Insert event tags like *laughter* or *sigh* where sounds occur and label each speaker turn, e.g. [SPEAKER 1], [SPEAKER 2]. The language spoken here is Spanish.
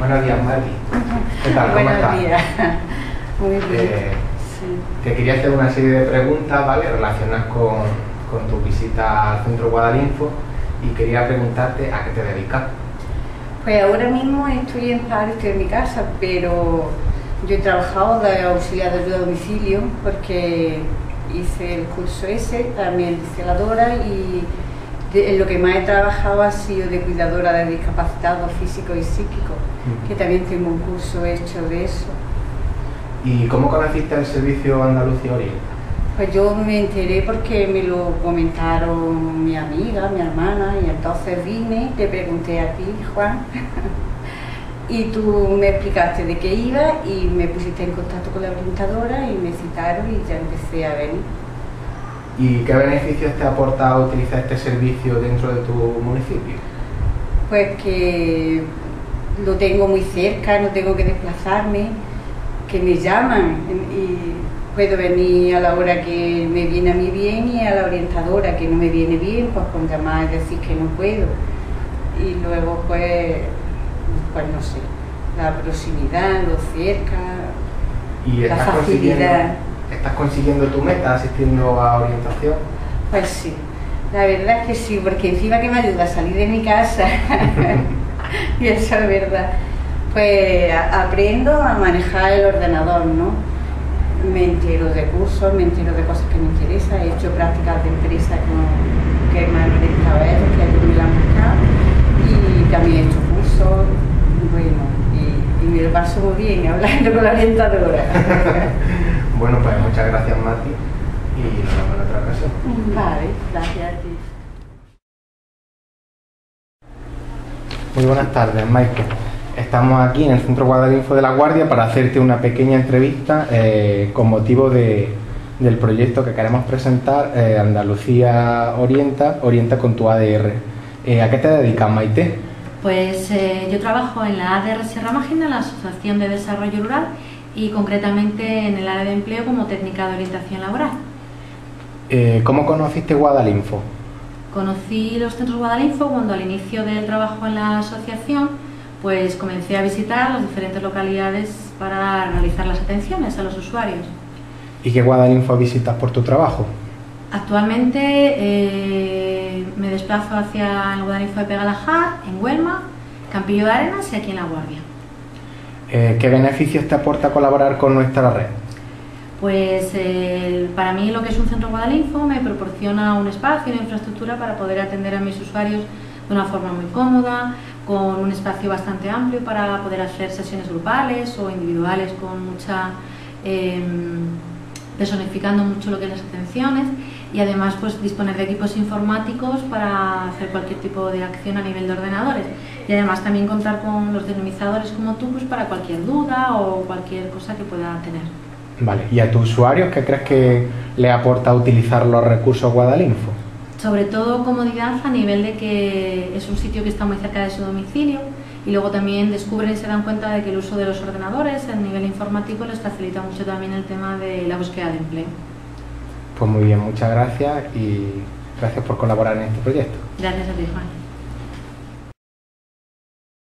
[SPEAKER 1] Buenos días, Mari. ¿Qué tal? ¿Cómo
[SPEAKER 2] Buenos
[SPEAKER 1] estás?
[SPEAKER 2] días. *laughs* Muy bien.
[SPEAKER 1] Eh,
[SPEAKER 2] Sí.
[SPEAKER 1] te quería hacer una serie de preguntas, ¿vale? Relacionadas con, con tu visita al Centro Guadalinfo y quería preguntarte a qué te dedicas.
[SPEAKER 2] Pues ahora mismo estoy en París, estoy en mi casa, pero yo he trabajado de auxiliar de ayuda a domicilio porque hice el curso ese, también de celadora y de- en lo que más he trabajado ha sido de cuidadora de discapacitados físicos y psíquicos, que también tengo un curso hecho de eso.
[SPEAKER 1] ¿Y cómo conociste el servicio Andalucía Oriente?
[SPEAKER 2] Pues yo me enteré porque me lo comentaron mi amiga, mi hermana, y entonces vine, te pregunté a ti, Juan, *laughs* y tú me explicaste de qué iba y me pusiste en contacto con la orientadora y me citaron y ya empecé a venir.
[SPEAKER 1] ¿Y qué beneficios te aporta utilizar este servicio dentro de tu municipio?
[SPEAKER 2] Pues que lo tengo muy cerca, no tengo que desplazarme, que me llaman y puedo venir a la hora que me viene a mí bien y a la orientadora que no me viene bien, pues con llamar y decir que no puedo. Y luego pues, pues no sé, la proximidad, lo cerca,
[SPEAKER 1] ¿Y
[SPEAKER 2] La facilidad.
[SPEAKER 1] Estás consiguiendo tu meta asistiendo a orientación?
[SPEAKER 2] pues sí. La verdad es que sí, porque encima que me ayuda a salir de mi casa, *laughs* y eso es verdad, pues aprendo a manejar el ordenador, ¿no? Me entero de cursos, me entero de cosas que me interesan, he hecho prácticas de empresa con, que a ellos, que lo han buscado, y también he hecho cursos, bueno, y, y me lo paso muy bien hablando con la orientadora. *laughs*
[SPEAKER 1] Bueno, pues muchas gracias, Mati, y nos vemos en otra ocasión.
[SPEAKER 2] vale, gracias a ti.
[SPEAKER 1] Muy buenas tardes, Michael. Estamos aquí en el Centro Guadalinfo de la Guardia para hacerte una pequeña entrevista eh, con motivo de- del proyecto que queremos presentar, eh, Andalucía Orienta, Orienta con tu ADR. Eh, ¿A qué te dedicas, Maite?
[SPEAKER 3] Pues eh, yo trabajo en la ADR Sierra Mágina, la Asociación de Desarrollo Rural, y concretamente en el área de empleo como técnica de orientación laboral.
[SPEAKER 1] Eh, ¿Cómo conociste Guadalinfo?
[SPEAKER 3] Conocí los centros Guadalinfo cuando al inicio del trabajo en la asociación pues comencé a visitar las diferentes localidades para realizar las atenciones a los usuarios.
[SPEAKER 1] ¿Y qué Guadalinfo visitas por tu trabajo?
[SPEAKER 3] Actualmente eh, me desplazo hacia el Guadalinfo de Pegalajar, en Huelma, Campillo de Arenas y aquí en La Guardia.
[SPEAKER 1] Eh, ¿Qué beneficios te aporta colaborar con nuestra red?
[SPEAKER 3] Pues eh, para mí lo que es un centro Guadalinfo me proporciona un espacio, una infraestructura para poder atender a mis usuarios de una forma muy cómoda, con un espacio bastante amplio para poder hacer sesiones grupales o individuales con mucha eh, personificando mucho lo que es las atenciones y además pues disponer de equipos informáticos para hacer cualquier tipo de acción a nivel de ordenadores y además también contar con los dinamizadores como tú pues para cualquier duda o cualquier cosa que pueda tener.
[SPEAKER 1] Vale. ¿Y a tus usuarios qué crees que le aporta utilizar los recursos Guadalinfo?
[SPEAKER 3] Sobre todo comodidad a nivel de que es un sitio que está muy cerca de su domicilio y luego también descubren y se dan cuenta de que el uso de los ordenadores a nivel informático les facilita mucho también el tema de la búsqueda de empleo.
[SPEAKER 1] Pues muy bien, muchas gracias y gracias por colaborar en este proyecto.
[SPEAKER 3] Gracias a ti, Juan.